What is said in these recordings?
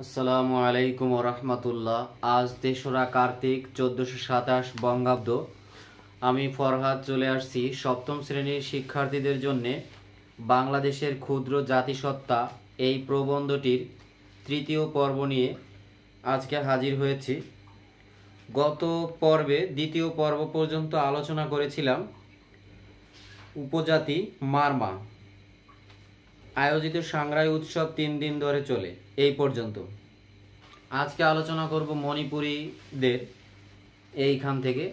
আসসালামু আলাইকুম রহমতুল্লাহ। আজ তেসরা কার্তিক, চোদ্দোশো সাতাশ বঙ্গাব্দ। আমি ফরহাদ চলে আসছি সপ্তম শ্রেণির শিক্ষার্থীদের জন্যে বাংলাদেশের ক্ষুদ্র জাতিসত্তা এই প্রবন্ধটির তৃতীয় পর্ব নিয়ে আজকে হাজির হয়েছি। গত পর্বে দ্বিতীয় পর্ব পর্যন্ত আলোচনা করেছিলাম উপজাতি মারমা। আয়োজিত সাংরাই উৎসব তিন দিন ধরে চলে, এই পর্যন্ত। আজকে আলোচনা করব মণিপুরীদের এইখান থেকে।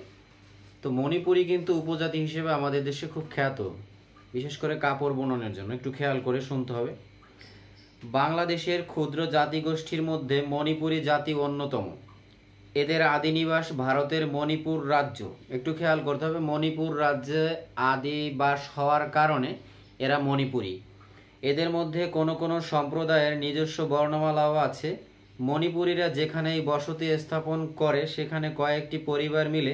তো মণিপুরি কিন্তু উপজাতি হিসেবে আমাদের দেশে খুব খ্যাত, বিশেষ করে কাপড় বুননের জন্য। একটু খেয়াল করে শুনতে হবে। বাংলাদেশের ক্ষুদ্র জাতিগোষ্ঠীর মধ্যে মণিপুরী জাতি অন্যতম। এদের আদিনিবাস ভারতের মণিপুর রাজ্য। একটু খেয়াল করতে হবে, মণিপুর রাজ্যে আদিবাস হওয়ার কারণে এরা মণিপুরী। এদের মধ্যে কোনো কোনো সম্প্রদায়ের নিজস্ব বর্ণমালাও আছে। মণিপুরীরা যেখানেই বসতি স্থাপন করে, সেখানে কয়েকটি পরিবার মিলে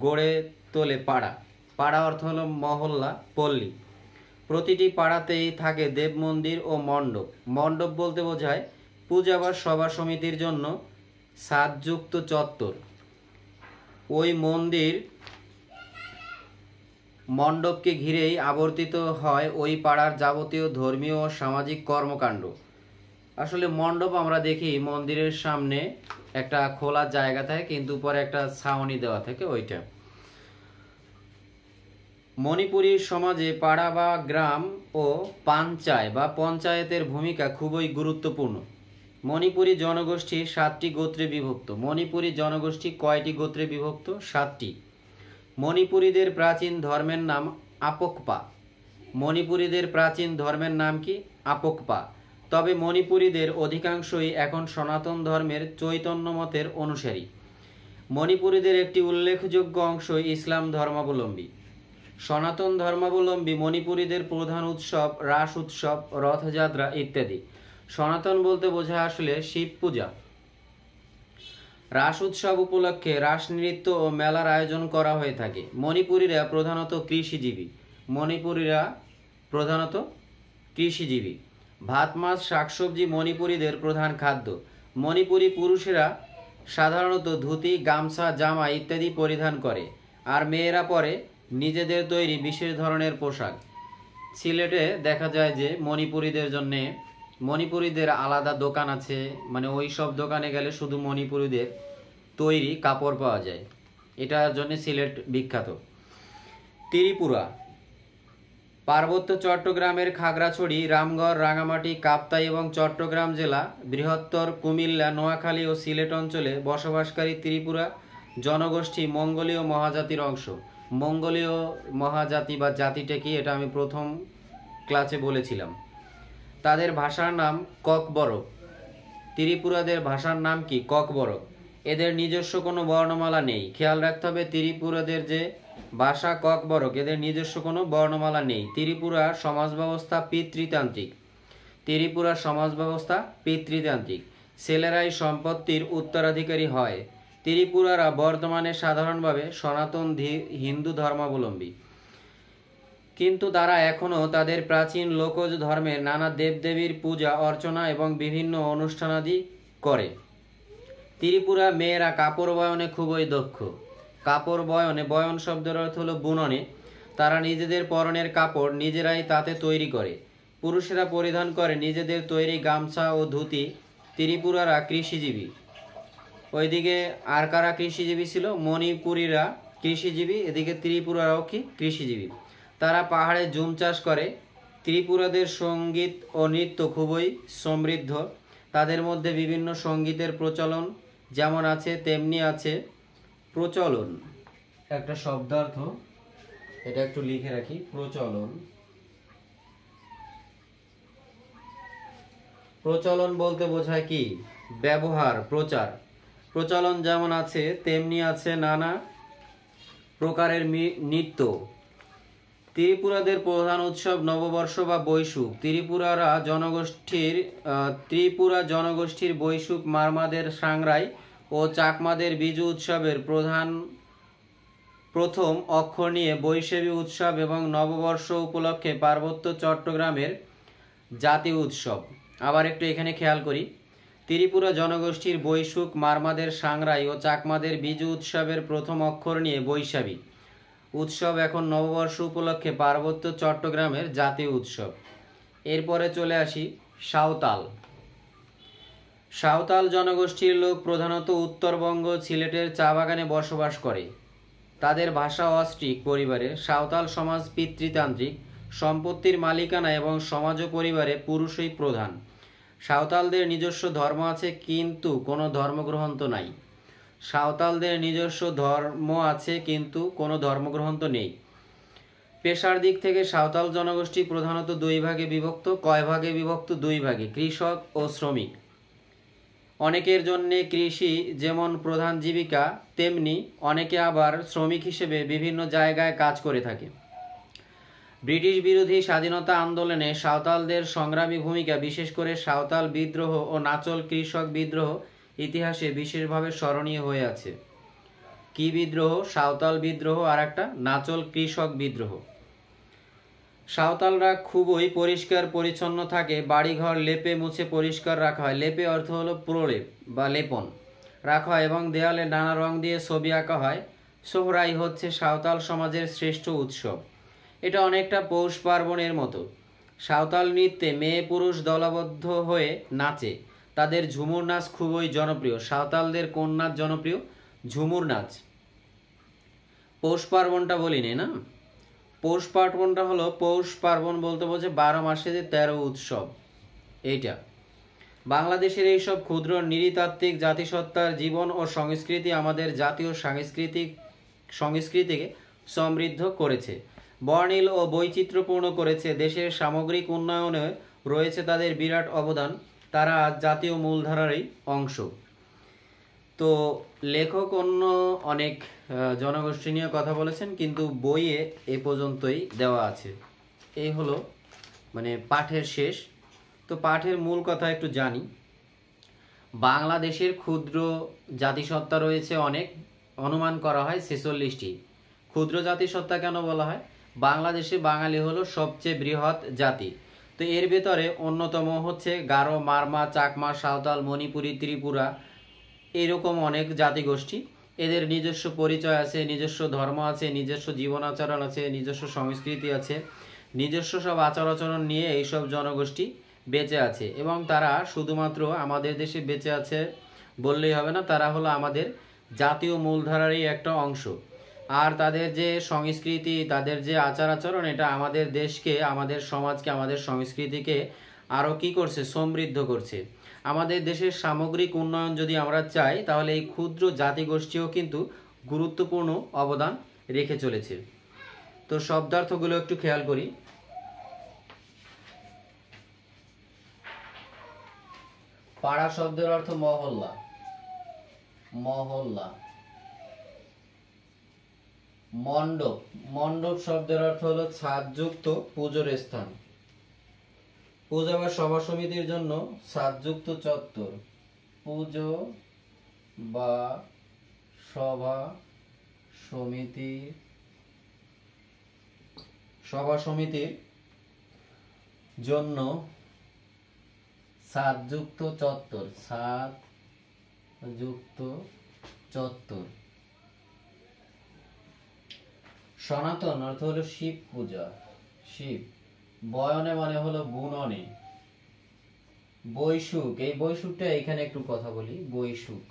গড়ে তোলে পাড়া। পাড়া অর্থ হল মহল্লা, পল্লী। প্রতিটি পাড়াতেই থাকে দেব মন্দির ও মণ্ডপ। মণ্ডপ বলতে বোঝায় পূজা বা সভা সমিতির জন্য সাজযুক্ত চত্বর। ওই মন্দির মণ্ডপকে ঘিরেই আবর্তিত হয় ওই পাড়ার যাবতীয় ধর্মীয় ও সামাজিক কর্মকাণ্ড। আসলে মণ্ডপ আমরা দেখি মন্দিরের সামনে একটা খোলা জায়গা থাকে, কিন্তু উপরে একটা ছাউনি দেওয়া থাকে ওইটা। মণিপুরী সমাজে পাড়া বা গ্রাম ও পাঞ্চায় বা পঞ্চায়েতের ভূমিকা খুবই গুরুত্বপূর্ণ। মণিপুরী জনগোষ্ঠী সাতটি গোত্রে বিভক্ত। মণিপুরী জনগোষ্ঠী কয়টি গোত্রে বিভক্ত? সাতটি। মণিপুরীদের প্রাচীন ধর্মের নাম আপকপা। মণিপুরীদের প্রাচীন ধর্মের নাম কি? আপকপা। তবে মণিপুরীদের অধিকাংশই এখন সনাতন ধর্মের চৈতন্য মতের অনুসারী। মণিপুরীদের একটি উল্লেখযোগ্য অংশ ইসলাম ধর্মাবলম্বী। সনাতন ধর্মাবলম্বী মণিপুরীদের প্রধান উৎসব রাস উৎসব, রথযাত্রা ইত্যাদি। সনাতন বলতে বোঝায় আসলে শিব পূজা। রাস উৎসব উপলক্ষে রাস নৃত্য ও মেলার আয়োজন করা হয়ে থাকে। মণিপুরীরা প্রধানত কৃষিজীবী। মণিপুরীরা প্রধানত কৃষিজীবী। ভাত, মাছ, শাকসবজি মণিপুরীদের প্রধান খাদ্য। মণিপুরী পুরুষেরা সাধারণত ধুতি, গামছা, জামা ইত্যাদি পরিধান করে আর মেয়েরা পরে নিজেদের তৈরি বিশেষ ধরনের পোশাক। সিলেটে দেখা যায় যে মণিপুরীদের জন্যে মণিপুরীদের আলাদা দোকান আছে মানে ওই সব দোকানে গেলে শুধু মণিপুরীদের তৈরি কাপড় পাওয়া যায়। এটার জন্য সিলেট বিখ্যাত। ত্রিপুরা। পার্বত্য চট্টগ্রামের খাগড়াছড়ি, রামগড়, রাঙামাটি, কাপ্তাই এবং চট্টগ্রাম জেলা, বৃহত্তর কুমিল্লা, নোয়াখালী ও সিলেট অঞ্চলে বসবাসকারী ত্রিপুরা জনগোষ্ঠী মঙ্গোলীয় মহাজাতির অংশ। মঙ্গোলীয় মহাজাতি বা জাতিটা কি? এটা আমি প্রথম ক্লাসে বলেছিলাম। তাদের ভাষার নাম ককবরক। ত্রিপুরাদের ভাষার নাম কি ককবরক? এদের নিজস্ব কোনো বর্ণমালা নেই। খেয়াল রাখতে হবে, ত্রিপুরাদের যে ভাষা ককবরক, এদের নিজস্ব কোনো বর্ণমালা নেই। ত্রিপুরার সমাজ ব্যবস্থা পিতৃতান্ত্রিক। ত্রিপুরার সমাজ ব্যবস্থা পিতৃতান্ত্রিক। ছেলেরাই সম্পত্তির উত্তরাধিকারী হয়। ত্রিপুরারা বর্তমানে সাধারণভাবে সনাতন হিন্দু ধর্মাবলম্বী। কিন্তু তারা এখনও তাদের প্রাচীন লোকজ ধর্মের নানা দেবদেবীর পূজা, অর্চনা এবং বিভিন্ন অনুষ্ঠানাদি করে। ত্রিপুরা মেয়েরা কাপড় বয়নে খুবই দক্ষ। কাপড় বয়নে, বয়ন শব্দের অর্থ হলো বুননে। তারা নিজেদের পরনের কাপড় নিজেরাই তাতে তৈরি করে। পুরুষেরা পরিধান করে নিজেদের তৈরি গামছা ও ধুতি। ত্রিপুরারা কৃষিজীবী। ওইদিকে আর কারা কৃষিজীবী ছিল? মণিপুরীরা কৃষিজীবী, এদিকে ত্রিপুরারাও কি কৃষিজীবী? তারা পাহাড়ে জুম চাষ করে। ত্রিপুরাদের সংগীত ও নৃত্য খুবই সমৃদ্ধ। তাদের মধ্যে বিভিন্ন সঙ্গীতের প্রচলন যেমন আছে, তেমনি আছে প্রচলন। একটা শব্দার্থ, এটা একটু লিখে রাখি, প্রচলন। প্রচলন বলতে বোঝায় কি? ব্যবহার, প্রচার। প্রচলন যেমন আছে, তেমনি আছে নানা প্রকারের নৃত্য। ত্রিপুরাদের প্রধান উৎসব নববর্ষ বা বৈশুক ত্রিপুরারা জনগোষ্ঠীর ত্রিপুরা জনগোষ্ঠীর বৈশুক মারমাদের সাংরাই ও চাকমাদের বিজু উৎসবের প্রধান, প্রথম অক্ষর নিয়ে বৈশাখী উৎসব এবং নববর্ষ উপলক্ষে পার্বত্য চট্টগ্রামের জাতীয় উৎসব। আবার একটু এখানে খেয়াল করি। ত্রিপুরা জনগোষ্ঠীর বৈশুক মারমাদের সাংরাই ও চাকমাদের বিজু উৎসবের প্রথম অক্ষর নিয়ে বৈশাখী। উৎসব এখন নববর্ষ উপলক্ষে পার্বত্য চট্টগ্রামের জাতীয় উৎসব। এরপরে চলে আসি সাঁওতাল। সাঁওতাল জনগোষ্ঠীর লোক প্রধানত উত্তরবঙ্গ, সিলেটের চা বাগানে বসবাস করে। তাদের ভাষা অস্ট্রিক পরিবারে সাঁওতাল সমাজ পিতৃতান্ত্রিক, সম্পত্তির মালিকানা এবং সমাজ ও পরিবারে পুরুষই প্রধান। সাঁওতালদের নিজস্ব ধর্ম আছে, কিন্তু কোনো ধর্মগ্রন্থ নাই। সাঁওতালদের নিজস্ব ধর্ম আছে, কিন্তু কোনো ধর্মগ্রন্থ নেই। পেশার দিক থেকে সাঁওতাল জনগোষ্ঠী প্রধানত দুই ভাগে বিভক্ত, কয় ভাগে বিভক্ত? দুই ভাগে, কৃষক ও শ্রমিক। অনেকের জন্য কৃষি যেমন প্রধান জীবিকা, তেমনি অনেকে আবার শ্রমিক হিসেবে বিভিন্ন জায়গায় কাজ করে থাকে। ব্রিটিশ বিরোধী স্বাধীনতা আন্দোলনে সাঁওতালদের সংগ্রামী ভূমিকা, বিশেষ করে সাঁওতাল বিদ্রোহ ও নাচল কৃষক বিদ্রোহ ইতিহাসে বিশেষভাবে স্মরণীয় হয়ে আছে। কি বিদ্রোহ? সাঁওতাল বিদ্রোহ আর একটা নাচল কৃষক বিদ্রোহ। সাঁওতালরা খুবই পরিষ্কার পরিচ্ছন্ন থাকে, বাড়িঘর লেপে মুছে পরিষ্কার রাখা হয়। লেপে অর্থ হলো প্রলেপ বা লেপন। রাখা হয় এবং দেয়ালে নানা রং দিয়ে ছবি আঁকা হয়। সোহরাই হচ্ছে সাঁওতাল সমাজের শ্রেষ্ঠ উৎসব। এটা অনেকটা পৌষ পার্বণের মতো। সাঁওতাল নৃত্যে মেয়ে পুরুষ দলবদ্ধ হয়ে নাচে। তাদের ঝুমুর নাচ খুবই জনপ্রিয়। সাঁওতালদের কোন নাচ জনপ্রিয়? ঝুমুর নাচ। পৌষ পার্বণটা বলিনি না পৌষ পার্বণটা হলো, পৌষ পার্বণ বলতে বোঝে বারো মাসে যে তেরো উৎসব। এইটা। বাংলাদেশের এইসব ক্ষুদ্র নৃতাত্ত্বিক জাতিসত্তার জীবন ও সংস্কৃতি আমাদের জাতীয় সাংস্কৃতিক সংস্কৃতিকে সমৃদ্ধ করেছে। বর্ণিল ও বৈচিত্র্যপূর্ণ করেছে। দেশের সামগ্রিক উন্নয়নে রয়েছে তাদের বিরাট অবদান। তারা জাতীয় মূলধারারই অংশ। তো লেখক অন্য অনেক জনগোষ্ঠী নিয়ে কথা বলেছেন, কিন্তু বইয়ে এ পর্যন্তই দেওয়া আছে। এই হলো মানে পাঠের শেষ। তো পাঠের মূল কথা একটু জানি। বাংলাদেশের ক্ষুদ্র জাতিসত্তা রয়েছে অনেক, অনুমান করা হয় ছেচল্লিশটি। ক্ষুদ্র জাতিসত্তা কেন বলা হয়? বাংলাদেশে বাঙালি হলো সবচেয়ে বৃহৎ জাতি। তো এর ভেতরে অন্যতম হচ্ছে গারো, মারমা, চাকমা, সাঁওতাল, মণিপুরী, ত্রিপুরা এরকম অনেক জাতিগোষ্ঠী। এদের নিজস্ব পরিচয় আছে, নিজস্ব ধর্ম আছে, নিজস্ব জীবন আচরণ আছে, নিজস্ব সংস্কৃতি আছে, নিজস্ব সব আচার আচরণ নিয়ে এইসব জনগোষ্ঠী বেঁচে আছে এবং তারা শুধুমাত্র আমাদের দেশে বেঁচে আছে বললেই হবে না, তারা হলো আমাদের জাতীয় মূলধারারই একটা অংশ। আর তাদের যে সংস্কৃতি, তাদের যে আচার আচরণ এটা আমাদের দেশকে, আমাদের সমাজকে, আমাদের সংস্কৃতিকে আরও কি করছে? সমৃদ্ধ করছে। আমাদের দেশের সামগ্রিক উন্নয়ন যদি আমরা চাই, তাহলে এই ক্ষুদ্র জাতিগোষ্ঠীও কিন্তু গুরুত্বপূর্ণ অবদান রেখে চলেছে। তো শব্দার্থগুলো একটু খেয়াল করি। পাড়া শব্দের অর্থ মহল্লা। মহল্লা। মণ্ডপ। মণ্ডপ শব্দের অর্থ হলো ছাদযুক্ত পুজোর স্থান। পূজা বা সভা সমিতির জন্য ছাদযুক্ত চত্বর। পুজো বা সভা সমিতি। সভা সমিতির জন্য ছাদযুক্ত চত্বর। ছাদ যুক্ত চত্বর। সনাতন অর্থ হলো শিব পূজা। শিব। বয়নে মানে হলো বুননে বৈশুক। এই বৈশুকটা এখানে একটু কথা বলি। বৈশুক।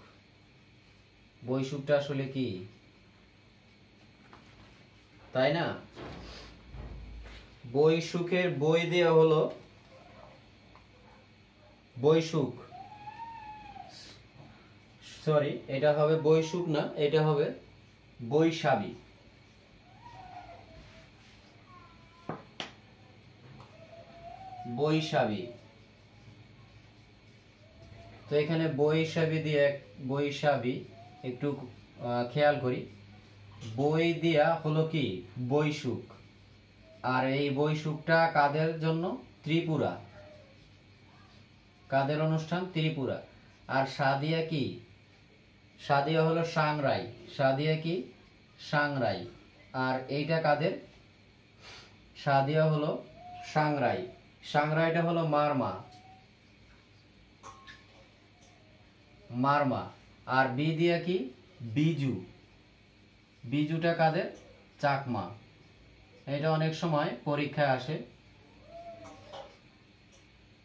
বৈশুকটা আসলে কি? তাই না? বৈশুকের বই দেওয়া হলো বৈশুক। সরি এটা হবে বৈশুক না, এটা হবে বৈশাবী। বৈশাবী। তো এখানে বৈশাবী দিয়ে বৈশাবী একটু খেয়াল করি। বই দিয়া হলো কি? বৈশুক। আর এই বৈশুকটা কাদের জন্য? ত্রিপুরা। কাদের অনুষ্ঠান? ত্রিপুরা। আর সাদিয়া কি? সাদিয়া হলো সাংরাই। সাদিয়া কি? সাংরাই। আর এইটা কাদের? সাদিয়া হলো সাংরাই। সাংরাইটা হলো মারমা। মারমা। আর বি দিয়া কি? বিজু। বিজুটা কাদের? চাকমা। এটা অনেক সময় পরীক্ষায় আসে।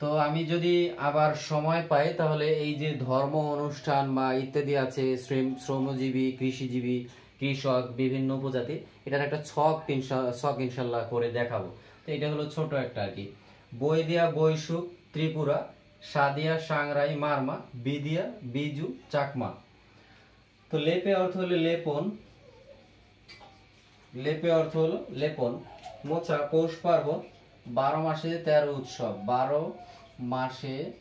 তো আমি যদি আবার সময় পাই, তাহলে এই যে ধর্ম অনুষ্ঠান বা ইত্যাদি আছে, শ্রম- শ্রমজীবী, কৃষিজীবী, কৃষক, বিভিন্ন উপজাতি, এটার একটা ছক ছক ইনশাল্লাহ করে দেখাবো। তো এটা হলো ছোট একটা আর কি। বই দিয়া বৈশুক ত্রিপুরা, সাদিয়া, সাংরাই, মারমা, বিদিয়া, বিজু, চাকমা। তো লেপে অর্থ হলো লেপন। লেপে অর্থ হলো লেপন। মোচা পৌষ পার্বণ, বারো মাসে তেরো উৎসব। বারো মাসে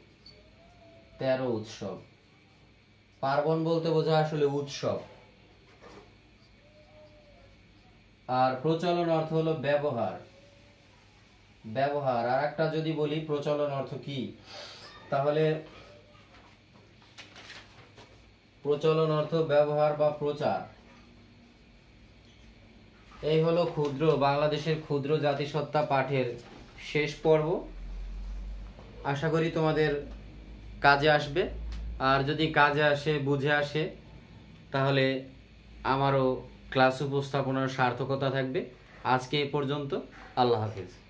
তেরো উৎসব। পার্বণ বলতে বোঝা আসলে উৎসব। আর প্রচলন অর্থ হলো ব্যবহার। ব্যবহার। আর একটা যদি বলি, প্রচলন অর্থ কি? তাহলে প্রচলন অর্থ ব্যবহার বা প্রচার। এই হলো ক্ষুদ্র, বাংলাদেশের ক্ষুদ্র জাতিসত্তা পাঠের শেষ পর্ব। আশা করি তোমাদের কাজে আসবে। আর যদি কাজে আসে, বুঝে আসে, তাহলে আমারও ক্লাস উপস্থাপনার সার্থকতা থাকবে। আজকে এ পর্যন্ত, আল্লাহ হাফিজ।